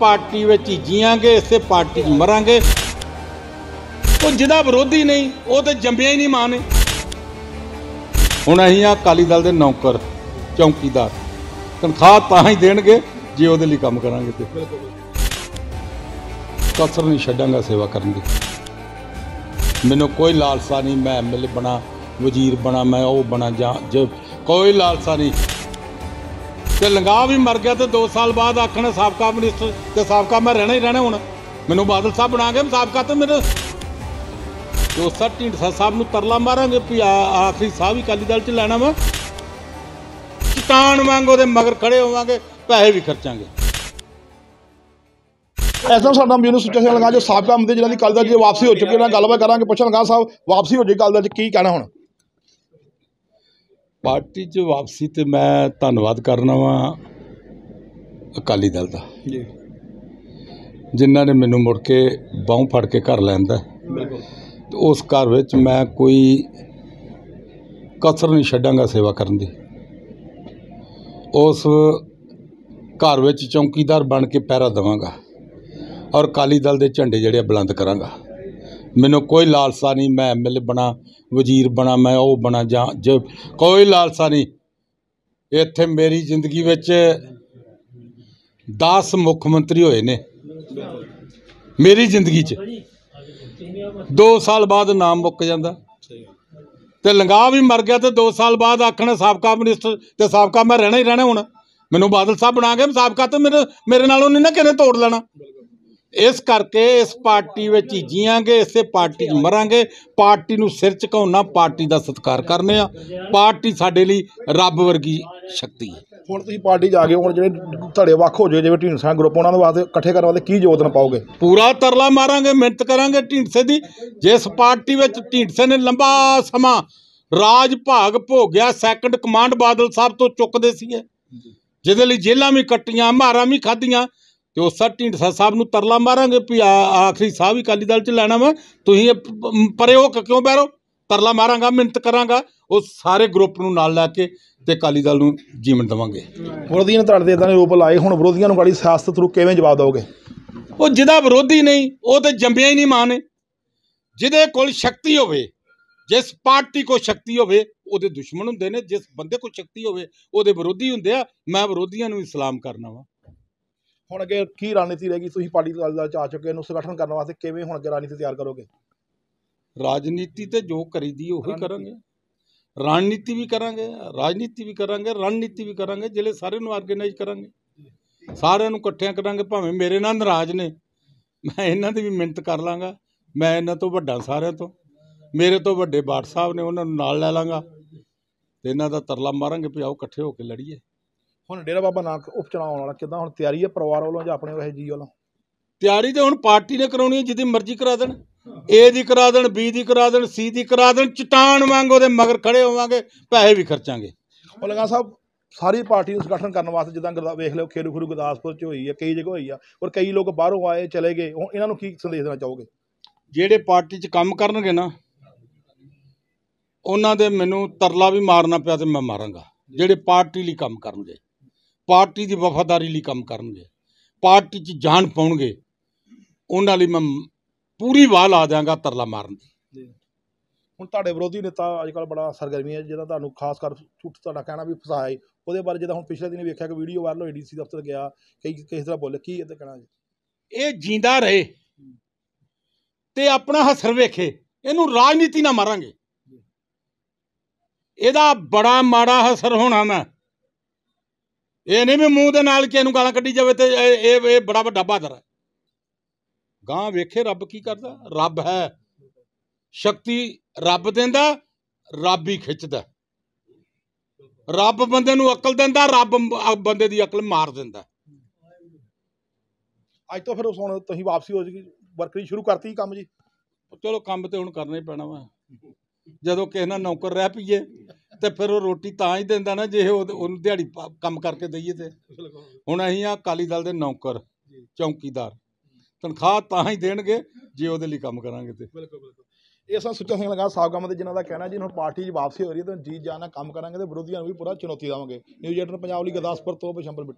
Party ਵਿੱਚ ਹੀ ਜੀਵਾਂਗੇ ਇਸੇ party 'ਚ ਮਰਾਂਗੇ। ਉਹ ਜਿਹਦਾ ਵਿਰੋਧੀ ਨਹੀਂ, ਉਹ ਤੇ ਜੰਮਿਆ ਹੀ ਨਹੀਂ ਮਾਂ ਨੇ। ਹੁਣ ਅਸੀਂ ਆ ਅਕਾਲੀ ਦਲ ਦੇ ਨੌਕਰ, ਚੌਕੀਦਾਰ, ਤਨਖਾਹ ਤਾਂ ਹੀ ਦੇਣਗੇ ਜੇ ਉਹਦੇ ਲਈ ਕੰਮ ਕਰਾਂਗੇ ਤੇ। ਕਸਰ ਨਹੀਂ ਛੱਡਾਂਗਾ ਸੇਵਾ ਕਰਨ ਦੀ। ਮੈਨੂੰ ਕੋਈ ਲਾਲਸਾ ਨਹੀਂ, ਮੈਂ ਐਮਐਲਏ ਬਣਾ, ਵਜ਼ੀਰ ਬਣਾ, ਮੈਂ ਉਹ ਬਣਾ ਜਾਂ ਜੇ ਕੋਈ ਲਾਲਸਾ ਨਹੀਂ ਤੇ ਲੰਗਾ ਵੀ ਮਰ ਗਿਆ ਤੇ 2 ਸਾਲ ਬਾਅਦ ਆਖਣ ਸਾਬਕਾ ਮਿਨਿਸਟਰ ਤੇ ਸਾਬਕਾ ਮੈਂ ਰਹਿਣਾ ਹੀ ਰਹਿਣਾ ਹੁਣ। ਮੈਨੂੰ ਬਾਦਲ ਸਾਹਿਬ ਬਣਾ ਕੇ ਸਾਬਕਾ ਤੇ ਮੇਰੇ ਦੋਸਤ ਢੀਂਡਸਾ ਸਾਹਿਬ ਨੂੰ ਤਰਲਾ ਮਾਰਾਂਗੇ ਵੀ ਆਖਰੀ ਸਾਹ ਵੀ ਅਕਾਲੀ ਦਲ ਚ ਲੈਣਾ ਵਾ। ਚਟਾਨ ਵਾਂਗ ਉਹਦੇ ਮਗਰ ਖੜੇ ਹੋਵਾਂਗੇ, ਪੈਸੇ ਵੀ ਖਰਚਾਂਗੇ। ਐਸਾ ਸਾਡਾ ਮੈਨੂੰ ਸੁੱਚਾ ਸਿੰਘ ਲਗਾ ਜੋ ਸਾਬਕਾ ਮੰਤਰੀ ਜਿਹਨਾਂ ਦੀ ਕੱਲ ਦਾ ਜੀ ਵਾਪਸੀ ਹੋ ਚੁੱਕੀ ਹੈ ਨਾਲ ਗੱਲਬਾਤ ਕਰਾਂਗੇ, ਪੁੱਛਣ ਲਗਾ ਸਾਹਿਬ, ਵਾਪਸੀ ਹੋ ਜੇ ਕੱਲ ਦਾ ਜੀ ਕੀ ਕਹਿਣਾ ਹੁਣ? ਪਾਰਟੀ 'ਚ ਵਾਪਸੀ ਤੇ ਮੈਂ ਧੰਨਵਾਦ ਕਰਨਾ ਵਾਂ ਅਕਾਲੀ ਦਲ ਦਾ। ਜੀ। ਜਿਨ੍ਹਾਂ ਨੇ ਮੈਨੂੰ ਮੁੜ ਕੇ ਬਾਹੋਂ ਫੜ ਕੇ ਘਰ ਲੈਂਦਾ ਬਿਲਕੁਲ। ਤੇ ਉਸ ਘਰ ਵਿੱਚ ਮੈਂ ਕੋਈ ਕਸਰ ਨਹੀਂ ਛੱਡਾਂਗਾ ਸੇਵਾ ਕਰਨ ਦੀ। ਉਸ ਘਰ ਵਿੱਚ ਚੌਕੀਦਾਰ ਬਣ ਕੇ ਪਹਿਰਾ ਦੇਵਾਂਗਾ। ਔਰ ਅਕਾਲੀ ਦਲ ਦੇ ਝੰਡੇ ਜਿਹੜੇ ਬੁਲੰਦ ਕਰਾਂਗਾ। ਮੈਨੂੰ ਕੋਈ ਲਾਲਸਾ ਨਹੀਂ, ਮੈਂ ਐਮਐਲਏ ਬਣਾ, ਵਜ਼ੀਰ ਬਣਾ, ਮੈਂ ਉਹ ਬਣਾ, ਜਾਂ ਜੇ ਕੋਈ ਲਾਲਸਾ ਨਹੀਂ। ਇੱਥੇ ਮੇਰੀ ਜ਼ਿੰਦਗੀ ਵਿੱਚ 10 ਮੁੱਖ ਮੰਤਰੀ ਹੋਏ ਨੇ। ਮੇਰੀ ਜ਼ਿੰਦਗੀ 'ਚ। 2 ਸਾਲ ਬਾਅਦ ਨਾਮ ਮੁੱਕ ਜਾਂਦਾ। ਤੇ ਲੰਗਾ ਵੀ ਮਰ ਗਿਆ ਤੇ 2 ਸਾਲ ਬਾਅਦ ਆਖਣਾ ਸਾਬਕਾ ਮਿਨਿਸਟਰ ਤੇ ਸਾਬਕਾ ਮੈਂ ਰਹਿਣਾ ਹੀ ਰਹਿਣਾ ਹੁਣ। ਮੈਨੂੰ ਬਾਦਲ ਸਾਹਿਬ ਬਣਾ ਕੇ ਸਾਬਕਾ ਤੇ ਮੇਰੇ ਮੇਰੇ ਨਾਲੋਂ ਨਹੀਂ ਨਾ ਕਿਹਨੇ ਤੋੜ ਲੈਣਾ। ਇਸ ਕਰਕੇ ਇਸ ਪਾਰਟੀ ਵਿੱਚ ਹੀ ਜੀਵਾਂਗੇ ਇਸੇ ਪਾਰਟੀ 'ਚ ਮਰਾਂਗੇ। ਪਾਰਟੀ ਨੂੰ ਸਿਰ ਝੁਕਾਉਣਾ ਪਾਰਟੀ ਦਾ ਸਤਿਕਾਰ ਕਰਨੇ ਆ। ਪਾਰਟੀ ਸਾਡੇ ਲਈ ਰੱਬ ਵਰਗੀ ਸ਼ਕਤੀ ਹੈ। ਹੁਣ ਤੁਸੀਂ ਪਾਰਟੀ ਜਾ ਕੇ ਹੁਣ ਜਿਹੜੇ ਧੜੇ ਵੱਖ ਹੋ ਜਾਏ ਜਿਵੇਂ ਢੀਂਡਸਾ ਗਰੁੱਪ ਉਹਨਾਂ ਦੇ ਵਾਸਤੇ ਇਕੱਠੇ ਕਰਨ ਵਾਸਤੇ ਕੀ ਯੋਗਦਾਨ ਪਾਓਗੇ? ਪੂਰਾ ਤਰਲਾ ਮਾਰਾਂਗੇ ਮਿਹਨਤ ਕਰਾਂਗੇ ਢੀਂਡਸੇ ਦੀ। ਜਿਸ ਪਾਰਟੀ ਵਿੱਚ ਢੀਂਡਸੇ ਨੇ ਲੰਬਾ ਸਮਾਂ ਰਾਜ ਭਾਗ ਭੋਗਿਆ ਸੈਕੰਡ ਕਮਾਂਡ ਬਾਦਲ ਸਾਹਿਬ ਤੋਂ ਚੁੱਕਦੇ ਸੀਗੇ। ਜਿਹਦੇ ਲਈ ਜੇਲ੍ਹਾਂ ਵੀ ਕੱਟੀਆਂ ਮਾਰਾਂ ਵੀ ਖਾਧੀਆਂ। ਤੇ ਉਸ ਢੀਂਡਸਾ ਸਾਹਿਬ ਨੂੰ ਤਰਲਾ ਮਾਰਾਂਗੇ ਵੀ ਆਖਰੀ ਸਾਹ ਵੀ ਅਕਾਲੀ ਦਲ ਚ ਲੈਣਾ ਵਾ। ਤੁਸੀਂ ਇਹ ਪਰੇ ਹੋ ਕੇ ਕਿਉਂ ਬੈਰੋ ਤਰਲਾ ਮਾਰਾਂਗਾ ਮਿਹਨਤ ਕਰਾਂਗਾ ਉਹ ਸਾਰੇ ਗਰੁੱਪ ਨੂੰ ਨਾਲ ਲੈ ਕੇ ਤੇ ਅਕਾਲੀ ਦਲ ਨੂੰ ਜੀਵਨ ਦੇਵਾਂਗੇ। ਵਿਰੋਧੀਆਂ ਨੇ ਤੁਹਾਡੇ ਇਦਾਂ ਦੇ ਰੂਪ ਲਾਏ ਹੁਣ ਵਿਰੋਧੀਆਂ ਨੂੰ ਗਾੜੀ ਸਿਆਸਤ ਥਰੂ ਕਿਵੇਂ ਜਵਾਬ ਦਿਓਗੇ? ਉਹ ਜਿਹਦਾ ਵਿਰੋਧੀ ਨਹੀਂ ਉਹ ਤੇ ਜੰਮਿਆ ਹੀ ਨਹੀਂ ਮਾਂ ਨੇ। ਜਿਹਦੇ ਕੋਲ ਸ਼ਕਤੀ ਹੋਵੇ ਜਿਸ ਪਾਰਟੀ ਕੋ ਸ਼ਕਤੀ ਹੋਵੇ ਉਹਦੇ ਦੁਸ਼ਮਣ ਹੁੰਦੇ ਨੇ। ਜਿਸ ਬੰਦੇ ਕੋ ਸ਼ਕਤੀ ਹੋਵੇ ਉਹਦੇ ਵਿਰੋਧੀ ਹੁੰਦੇ ਆ। ਮੈਂ ਵਿਰੋਧੀਆਂ ਨੂੰ ਇਸਲਾਮ ਕਰਨਾ ਵਾ। ਹੁਣ ਅੱਗੇ ਕੀ ਰਣਨੀਤੀ ਰਹੇਗੀ? ਤੁਸੀਂ ਪਾਰਟੀ ਦਾ ਚ ਆ ਚੁੱਕੇ ਨੂੰ ਸੰਗਠਨ ਕਰਨ ਵਾਸਤੇ ਕਿਵੇਂ ਹੁਣ ਅੱਗੇ ਰਣਨੀਤੀ ਤਿਆਰ ਕਰੋਗੇ? ਰਾਜਨੀਤੀ ਤੇ ਜੋ ਕਰੀਦੀ ਉਹੀ ਕਰਾਂਗੇ। ਰਣਨੀਤੀ ਵੀ ਕਰਾਂਗੇ ਰਾਜਨੀਤੀ ਵੀ ਕਰਾਂਗੇ ਰਣਨੀਤੀ ਵੀ ਕਰਾਂਗੇ ਜਿਹੜੇ ਸਾਰੇ ਨੂੰ ਆਰਗੇਨਾਈਜ਼ ਕਰਾਂਗੇ। ਸਾਰਿਆਂ ਨੂੰ ਇਕੱਠਿਆਂ ਕਰਾਂਗੇ ਭਾਵੇਂ ਮੇਰੇ ਨਾਲ ਨਾਰਾਜ਼ ਨੇ। ਮੈਂ ਇਹਨਾਂ ਦੀ ਵੀ ਮਿਹਨਤ ਕਰ ਲਾਂਗਾ। ਮੈਂ ਇਹਨਾਂ ਤੋਂ ਵੱਡਾ ਸਾਰਿਆਂ ਤੋਂ। ਮੇਰੇ ਤੋਂ ਵੱਡੇ ਬਾਟ ਸਾਹਿਬ ਨੇ ਉਹਨਾਂ ਨੂੰ ਨਾਲ ਲੈ ਲਾਂਗਾ। ਤੇ ਇਹਨਾਂ ਦਾ ਤਰਲਾ ਮਾਰਾਂਗੇ ਵੀ ਆਓ ਇਕੱਠੇ ਹੋ ਕੇ ਲੜੀਏ। ਹੁਣ ਡੇਰਾ ਬਾਬਾ ਨਾਨਕ ਉਪ ਚੁਣਾਵ ਆਉਣ ਵਾਲਾ ਕਿਦਾਂ ਹੁਣ ਤਿਆਰੀ ਹੈ ਪਰਿਵਾਰ ਵੱਲੋਂ ਜਾਂ ਆਪਣੇ ਵੈਸੇ ਜੀ ਵੱਲੋਂ? ਤਿਆਰੀ ਤੇ ਹੁਣ ਪਾਰਟੀ ਨੇ ਕਰਾਉਣੀ ਹੈ ਜਿੱਦੀ ਮਰਜ਼ੀ ਕਰਾ ਦੇਣ। ਏ ਦੀ ਕਰਾ ਦੇਣ ਬੀ ਦੀ ਕਰਾ ਦੇਣ ਸੀ ਦੀ ਕਰਾ ਦੇਣ ਚਟਾਨ ਵਾਂਗ ਉਹਦੇ ਮਗਰ ਖੜੇ ਹੋਵਾਂਗੇ ਪੈਸੇ ਵੀ ਖਰਚਾਂਗੇ। ਉਹ ਲਗਾ ਸਾਹਿਬ ਸਾਰੀ ਪਾਰਟੀ ਨੂੰ ਸੰਗਠਨ ਕਰਨ ਵਾਸਤੇ ਜਿੱਦਾਂ ਗੁਰਦਾ ਵੇਖ ਲਿਓ ਖੇਰੂ ਖਰੂ ਗੁਰਦਾਸਪੁਰ ਚ ਹੋਈ ਹੈ ਕਈ ਜਗ੍ਹਾ ਹੋਈ ਆ ਔਰ ਕਈ ਲੋਕ ਬਾਹਰੋਂ ਆਏ ਚਲੇ ਗਏ। ਹੁਣ ਇਹਨਾਂ ਨੂੰ ਕੀ ਸੰਦੇਸ਼ ਦੇਣਾ ਚਾਹੋਗੇ? ਜਿਹੜੇ ਪਾਰਟੀ 'ਚ ਕੰਮ ਕਰਨਗੇ ਨਾ ਉਹਨਾਂ ਦੇ ਮੈਨੂੰ ਤਰਲਾ ਵੀ ਮਾਰਨਾ ਪਿਆ ਤੇ ਮੈਂ ਮਾਰਾਂਗਾ। ਜਿਹੜੇ ਪਾਰਟੀ ਲਈ ਕੰਮ ਕਰਨਗੇ। ਪਾਰਟੀ ਦੀ ਵਫਾਦਾਰੀ ਲਈ ਕੰਮ ਕਰਨਗੇ। ਪਾਰਟੀ 'ਚ ਜਾਨ ਪਾਉਣਗੇ। ਉਹਨਾਂ ਲਈ ਮੈਂ ਪੂਰੀ ਵਾਹ ਲਾ ਦਿਆਂਗਾ ਤਰਲਾ ਮਾਰਨ ਦੀ। ਹੁਣ ਤੁਹਾਡੇ ਵਿਰੋਧੀ ਨੇਤਾ ਅੱਜ ਕੱਲ ਬੜਾ ਸਰਗਰਮੀ ਹੈ ਜਿਹਦਾ ਤੁਹਾਨੂੰ ਖਾਸ ਕਰ ਝੂਠ ਤੁਹਾਡਾ ਕਹਿਣਾ ਵੀ ਫਸਾਇਆ। ਉਹਦੇ ਬਾਰੇ ਜਦੋਂ ਹੁਣ ਪਿਛਲੇ ਦਿਨ ਵੇਖਿਆ ਕਿ ਵੀਡੀਓ ਵਾਇਰਲ ਹੋਈ ਡੀਸੀ ਦਫ਼ਤਰ ਗਿਆ ਕਈ ਕਿਸ ਤਰ੍ਹਾਂ ਬੋਲੇ ਕੀ ਇਹਦੇ ਕਹਿਣਾ ਇਹ ਜਿੰਦਾ ਰਹੇ ਤੇ ਆਪਣਾ ਹਸਰ ਵੇਖੇ ਇਹਨੂੰ ਰਾਜਨੀਤੀ ਨਾ ਮਾਰਾਂਗੇ। ਇਹਦਾ ਬੜਾ ਮਾੜਾ ਹਸਰ ਹੋਣਾ ਮੈਂ। ਇਹ ਨਹੀਂ ਵੀ ਮੂੰਹ ਦੇ ਨਾਲ ਕਿਸੇ ਨੂੰ ਗਾਲਾਂ ਕੱਢੀ ਜਾਵੇ ਤੇ ਇਹ ਇਹ ਬੜਾ ਵੱਡਾ ਬਹਾਦਰ ਹੈ। ਗਾਂ ਵੇਖੇ ਰੱਬ ਕੀ ਕਰਦਾ? ਰੱਬ ਹੈ। ਸ਼ਕਤੀ ਰੱਬ ਦਿੰਦਾ ਰੱਬ ਹੀ ਖਿੱਚਦਾ। ਰੱਬ ਬੰਦੇ ਨੂੰ ਅਕਲ ਦਿੰਦਾ ਰੱਬ ਬੰਦੇ ਦੀ ਅਕਲ ਮਾਰ ਦਿੰਦਾ। ਅੱਜ ਤੋਂ ਫਿਰ ਉਸ ਹੁਣ ਤੁਸੀਂ ਵਾਪਸੀ ਹੋ ਜਾਏਗੀ ਵਰਕਰੀ ਸ਼ੁਰੂ ਕਰਤੀ ਕੰਮ ਜੀ? ਚਲੋ ਕੰਮ ਤੇ ਹੁਣ ਕਰਨਾ ਹੀ ਪੈਣਾ ਵਾ। ਜਦੋਂ ਕਿਸੇ ਨਾਲ ਨੌਕਰ ਰਹਿ ਪਈਏ ਤੇ ਫਿਰ ਉਹ ਰੋਟੀ ਤਾਂ ਹੀ ਦਿੰਦਾ ਨਾ ਜੇ ਉਹ ਉਹਨੂੰ ਦਿਹਾੜੀ ਪਾ- ਕੰਮ ਕਰਕੇ ਦਈਏ ਤੇ। ਹੁਣ ਅਸੀਂ ਆ ਅਕਾਲੀ ਦਲ ਦੇ ਨੌਕਰ ਚੌਕੀਦਾਰ। ਤਨਖਾਹ ਤਾਂ ਹੀ ਦੇਣਗੇ ਜੇ ਉਹਦੇ ਲਈ ਕੰਮ ਕਰਾਂਗੇ ਤੇ। ਬਿਲਕੁਲ ਬਿਲਕੁਲ। ਇਹ ਸਾ ਸੁੱਚਾ ਸਿੰਘ ਲਗਾ ਸਾਬਕਾ ਮੰਤਰੀ ਜਿਨ੍ਹਾਂ ਦਾ ਕਹਿਣਾ ਜੀ ਹੁਣ ਪਾਰਟੀ 'ਚ ਵਾਪਸੀ ਹੋ ਰਹੀ ਹੈ ਤਾਂ ਜੀ ਜਾਨ ਨਾਲ ਕੰਮ ਕਰਾਂਗੇ ਤੇ ਵਿਰੋਧੀਆਂ ਨੂੰ ਵੀ ਪੂਰਾ ਚੁਣੌਤੀ ਦੇਵਾਂਗੇ। ਨਿਊਜ਼ ਏਟਰ ਪੰਜਾਬ ਲਈ ਗੁਰਦਾਸਪੁਰ ਤੋਂ ਬਸ਼ੰਬਰ ਬਿੱਟੂ।